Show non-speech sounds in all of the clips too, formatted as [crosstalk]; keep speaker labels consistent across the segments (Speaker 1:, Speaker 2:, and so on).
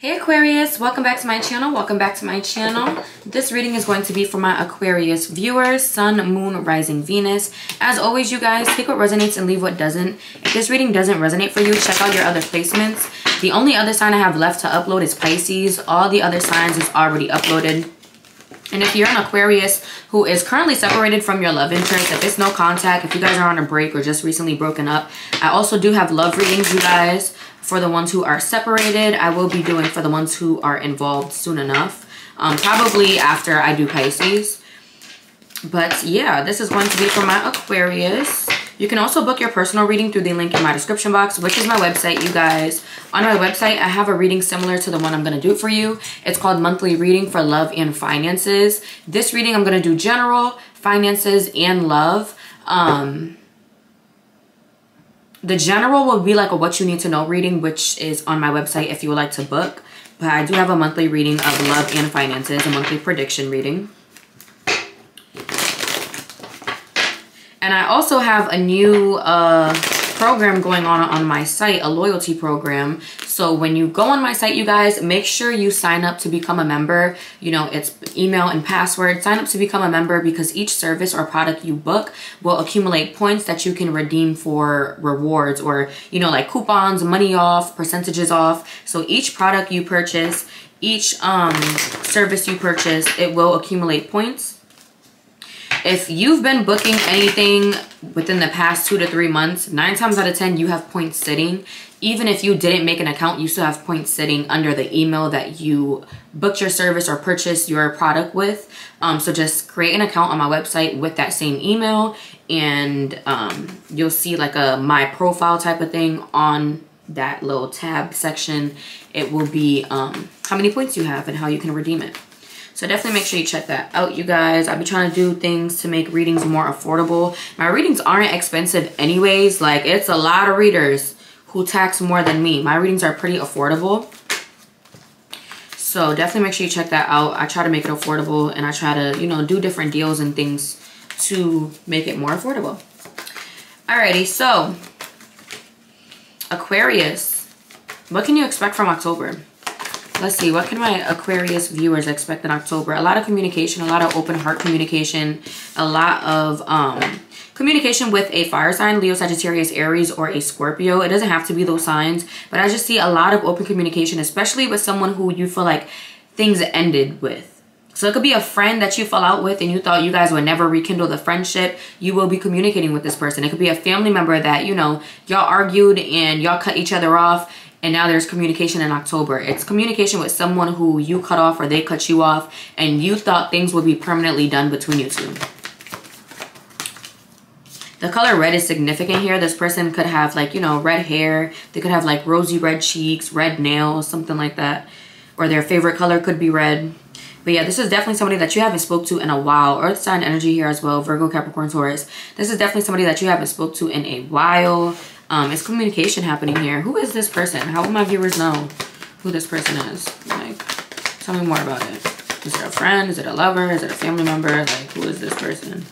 Speaker 1: Hey Aquarius, welcome back to my channel. Welcome back to my channel. This reading is going to be for my Aquarius viewers, Sun, Moon, Rising, Venus. As always, you guys, take what resonates and leave what doesn't. If this reading doesn't resonate for you, check out your other placements. The only other sign I have left to upload is Pisces. All the other signs is already uploaded. And if you're an Aquarius who is currently separated from your love interest, if it's no contact, if you guys are on a break or just recently broken up, I also do have love readings, you guys for the ones who are separated. I will be doing for the ones who are involved soon enough. Um, probably after I do Pisces. But yeah, this is going to be for my Aquarius. You can also book your personal reading through the link in my description box, which is my website, you guys. On my website, I have a reading similar to the one I'm going to do for you. It's called Monthly Reading for Love and Finances. This reading, I'm going to do general, finances, and love. Um, the general will be like a what you need to know reading, which is on my website if you would like to book. But I do have a monthly reading of love and finances, a monthly prediction reading. And I also have a new uh, program going on on my site, a loyalty program. So when you go on my site, you guys, make sure you sign up to become a member. You know, it's email and password. Sign up to become a member because each service or product you book will accumulate points that you can redeem for rewards or, you know, like coupons, money off, percentages off. So each product you purchase, each um, service you purchase, it will accumulate points if you've been booking anything within the past two to three months, nine times out of 10, you have points sitting. Even if you didn't make an account, you still have points sitting under the email that you booked your service or purchased your product with. Um, so just create an account on my website with that same email and um, you'll see like a my profile type of thing on that little tab section. It will be um, how many points you have and how you can redeem it. So definitely make sure you check that out, you guys. I'll be trying to do things to make readings more affordable. My readings aren't expensive anyways. Like, it's a lot of readers who tax more than me. My readings are pretty affordable. So definitely make sure you check that out. I try to make it affordable and I try to, you know, do different deals and things to make it more affordable. Alrighty, so Aquarius, what can you expect from October? Let's see, what can my Aquarius viewers expect in October? A lot of communication, a lot of open heart communication, a lot of um, communication with a fire sign, Leo, Sagittarius, Aries, or a Scorpio. It doesn't have to be those signs, but I just see a lot of open communication, especially with someone who you feel like things ended with. So it could be a friend that you fell out with and you thought you guys would never rekindle the friendship. You will be communicating with this person. It could be a family member that, you know, y'all argued and y'all cut each other off and now there's communication in October. It's communication with someone who you cut off or they cut you off and you thought things would be permanently done between you two. The color red is significant here. This person could have like, you know, red hair. They could have like rosy red cheeks, red nails, something like that. Or their favorite color could be red. But yeah, this is definitely somebody that you haven't spoke to in a while. Earth sign energy here as well. Virgo, Capricorn, Taurus. This is definitely somebody that you haven't spoke to in a while. Um, it's communication happening here. Who is this person? How will my viewers know who this person is? Like, tell me more about it. Is it a friend? Is it a lover? Is it a family member? Like, who is this person?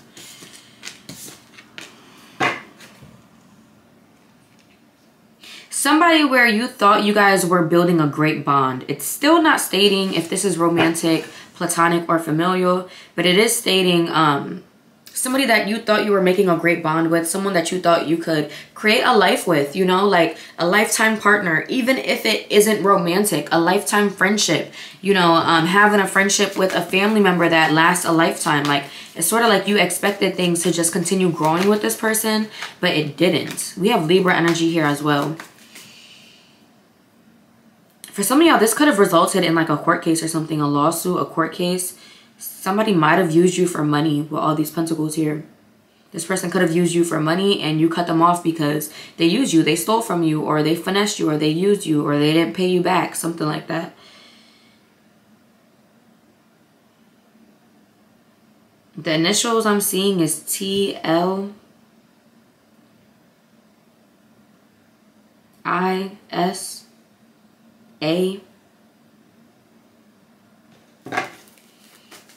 Speaker 1: Somebody where you thought you guys were building a great bond. It's still not stating if this is romantic, platonic, or familial, but it is stating um, somebody that you thought you were making a great bond with, someone that you thought you could create a life with, you know, like a lifetime partner, even if it isn't romantic, a lifetime friendship, you know, um, having a friendship with a family member that lasts a lifetime. Like, it's sort of like you expected things to just continue growing with this person, but it didn't. We have Libra energy here as well. For some of y'all, this could have resulted in like a court case or something, a lawsuit, a court case somebody might have used you for money with all these pentacles here. This person could have used you for money and you cut them off because they used you, they stole from you, or they finessed you, or they used you, or they didn't pay you back, something like that. The initials I'm seeing is T L I S A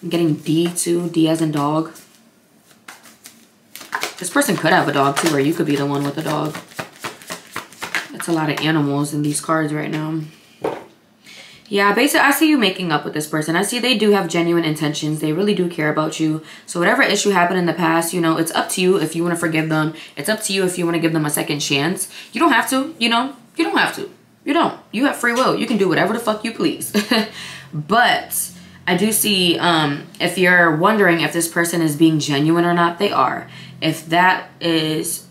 Speaker 1: I'm getting D too, D as in dog. This person could have a dog too, or you could be the one with a dog. That's a lot of animals in these cards right now. Yeah, basically, I see you making up with this person. I see they do have genuine intentions. They really do care about you. So whatever issue happened in the past, you know, it's up to you if you want to forgive them. It's up to you if you want to give them a second chance. You don't have to, you know, you don't have to. You don't. You have free will. You can do whatever the fuck you please. [laughs] but I do see, um, if you're wondering if this person is being genuine or not, they are. If that is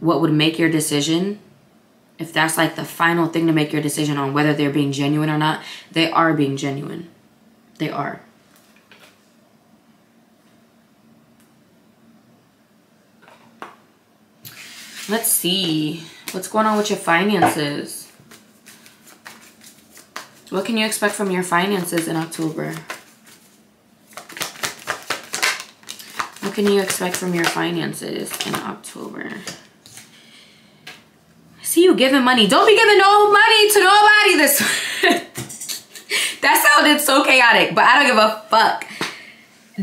Speaker 1: what would make your decision, if that's like the final thing to make your decision on whether they're being genuine or not, they are being genuine. They are. Let's see. What's going on with your finances? What can you expect from your finances in October? What can you expect from your finances in October? I see you giving money. Don't be giving no money to nobody this [laughs] That sounded so chaotic, but I don't give a fuck.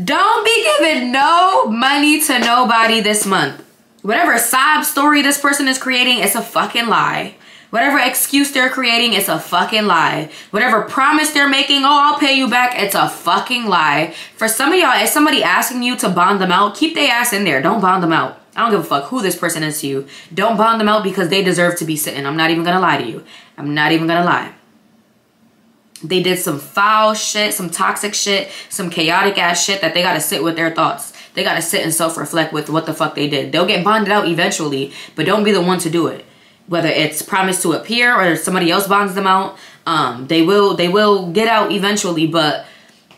Speaker 1: Don't be giving no money to nobody this month. Whatever sob story this person is creating, it's a fucking lie. Whatever excuse they're creating, it's a fucking lie. Whatever promise they're making, oh, I'll pay you back, it's a fucking lie. For some of y'all, if somebody asking you to bond them out, keep their ass in there. Don't bond them out. I don't give a fuck who this person is to you. Don't bond them out because they deserve to be sitting. I'm not even gonna lie to you. I'm not even gonna lie. They did some foul shit, some toxic shit, some chaotic ass shit that they gotta sit with their thoughts. They gotta sit and self-reflect with what the fuck they did. They'll get bonded out eventually, but don't be the one to do it. Whether it's promised to appear or somebody else bonds them out, um, they will they will get out eventually, but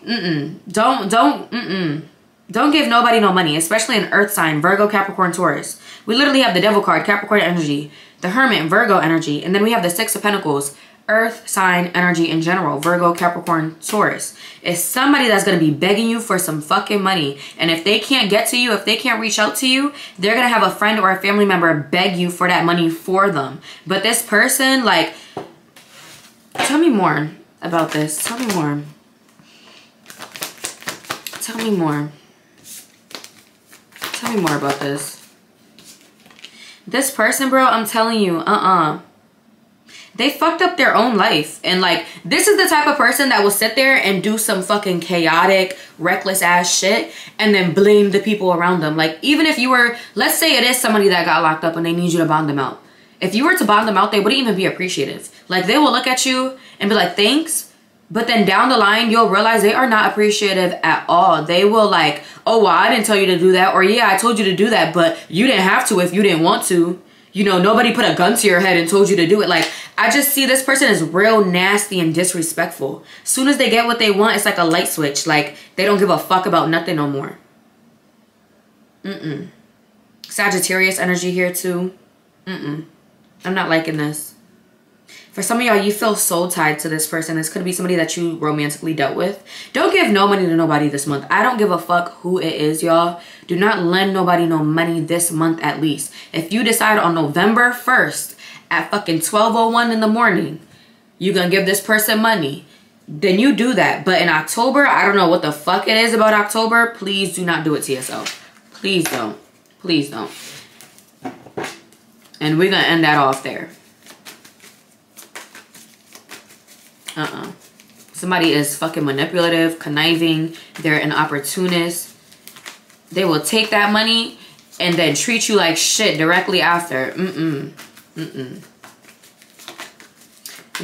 Speaker 1: mm-mm. Don't don't mm-mm. Don't give nobody no money, especially an earth sign, Virgo, Capricorn, Taurus. We literally have the devil card, Capricorn energy, the hermit, Virgo energy, and then we have the six of pentacles, earth sign energy in general, Virgo, Capricorn, Taurus. It's somebody that's going to be begging you for some fucking money. And if they can't get to you, if they can't reach out to you, they're going to have a friend or a family member beg you for that money for them. But this person, like, tell me more about this. Tell me more. Tell me more. Tell me more about this. This person, bro, I'm telling you, uh-uh. They fucked up their own life. And like, this is the type of person that will sit there and do some fucking chaotic, reckless ass shit and then blame the people around them. Like, even if you were, let's say it is somebody that got locked up and they need you to bond them out. If you were to bond them out, they wouldn't even be appreciative. Like, they will look at you and be like, thanks but then down the line, you'll realize they are not appreciative at all. They will like, oh, well, I didn't tell you to do that. Or yeah, I told you to do that, but you didn't have to if you didn't want to. You know, nobody put a gun to your head and told you to do it. Like, I just see this person as real nasty and disrespectful. Soon as they get what they want, it's like a light switch. Like, they don't give a fuck about nothing no more. Mm-mm. Sagittarius energy here too. Mm-mm. I'm not liking this. For some of y'all, you feel so tied to this person. This could be somebody that you romantically dealt with. Don't give no money to nobody this month. I don't give a fuck who it is, y'all. Do not lend nobody no money this month at least. If you decide on November 1st at fucking 12.01 in the morning, you gonna give this person money, then you do that. But in October, I don't know what the fuck it is about October. Please do not do it to yourself. Please don't. Please don't. And we're gonna end that off there. Uh-uh. Somebody is fucking manipulative, conniving. They're an opportunist. They will take that money and then treat you like shit directly after. Mm-mm. Mm-mm.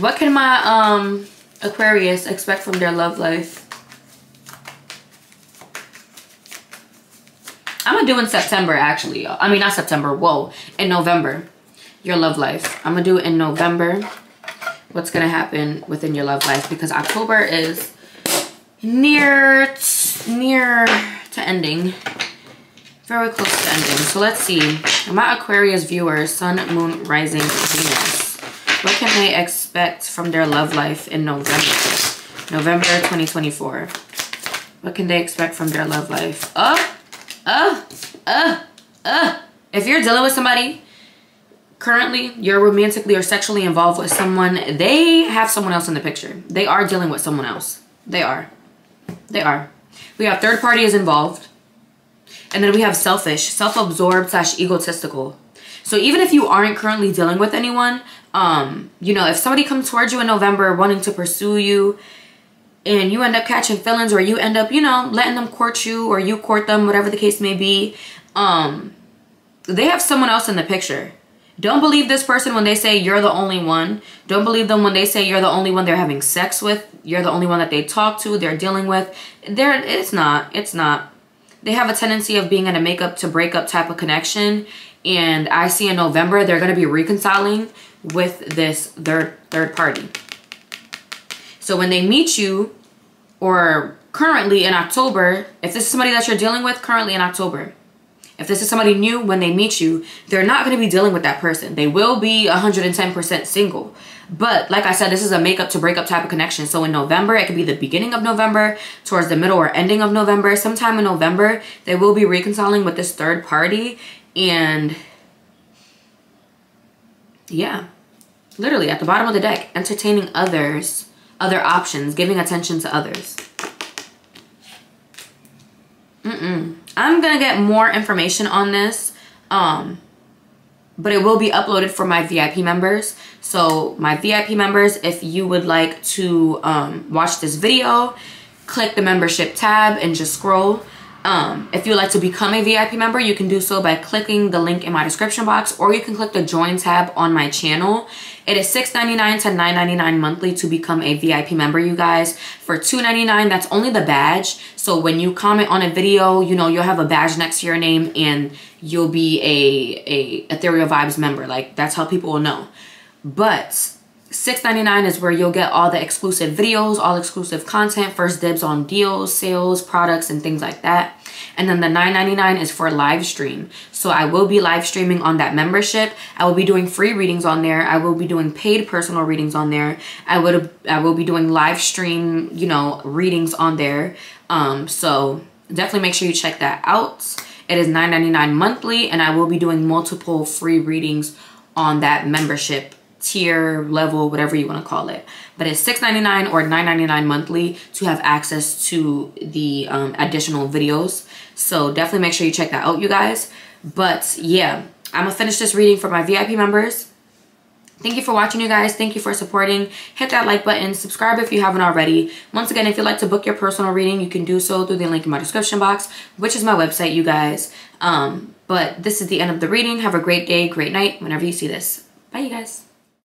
Speaker 1: What can my um Aquarius expect from their love life? I'm gonna do in September actually. I mean not September, whoa. In November. Your love life. I'm gonna do in November what's to happen within your love life because October is near near to ending very close to ending so let's see my aquarius viewers sun moon rising venus what can they expect from their love life in november november 2024 what can they expect from their love life uh uh uh uh if you're dealing with somebody currently you're romantically or sexually involved with someone, they have someone else in the picture. They are dealing with someone else. They are. They are. We have third party is involved. And then we have selfish, self-absorbed slash egotistical. So even if you aren't currently dealing with anyone, Um, you know, if somebody comes towards you in November wanting to pursue you and you end up catching feelings or you end up, you know, letting them court you or you court them, whatever the case may be, um, they have someone else in the picture. Don't believe this person when they say you're the only one. Don't believe them when they say you're the only one they're having sex with. You're the only one that they talk to, they're dealing with. They're, it's not. It's not. They have a tendency of being in a makeup to breakup type of connection. And I see in November, they're going to be reconciling with this third, third party. So when they meet you or currently in October, if this is somebody that you're dealing with currently in October, if this is somebody new when they meet you, they're not going to be dealing with that person. They will be 110% single. But like I said, this is a makeup to breakup type of connection. So in November, it could be the beginning of November, towards the middle or ending of November. Sometime in November, they will be reconciling with this third party. And yeah, literally at the bottom of the deck, entertaining others, other options, giving attention to others. Mm-mm. I'm gonna get more information on this. Um, but it will be uploaded for my VIP members. So my VIP members, if you would like to um, watch this video, click the membership tab and just scroll. Um, if you'd like to become a VIP member, you can do so by clicking the link in my description box or you can click the join tab on my channel. It is $6.99 to $9.99 monthly to become a VIP member, you guys. For $2.99, that's only the badge. So when you comment on a video, you know, you'll have a badge next to your name and you'll be a, a Ethereal Vybz member. Like, that's how people will know. But $6.99 is where you'll get all the exclusive videos, all exclusive content, first dibs on deals, sales, products, and things like that. And then the $9.99 is for live stream. So I will be live streaming on that membership. I will be doing free readings on there. I will be doing paid personal readings on there. I would I will be doing live stream, you know, readings on there. Um, so definitely make sure you check that out. It is $9.99 monthly and I will be doing multiple free readings on that membership tier level whatever you want to call it but it's $6.99 or $9.99 monthly to have access to the um, additional videos so definitely make sure you check that out you guys but yeah i'm gonna finish this reading for my vip members Thank you for watching, you guys. Thank you for supporting. Hit that like button. Subscribe if you haven't already. Once again, if you'd like to book your personal reading, you can do so through the link in my description box, which is my website, you guys. Um, but this is the end of the reading. Have a great day, great night, whenever you see this. Bye, you guys.